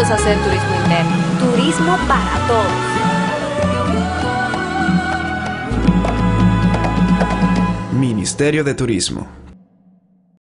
Hacer turismo interno. Turismo para todos. Ministerio de Turismo.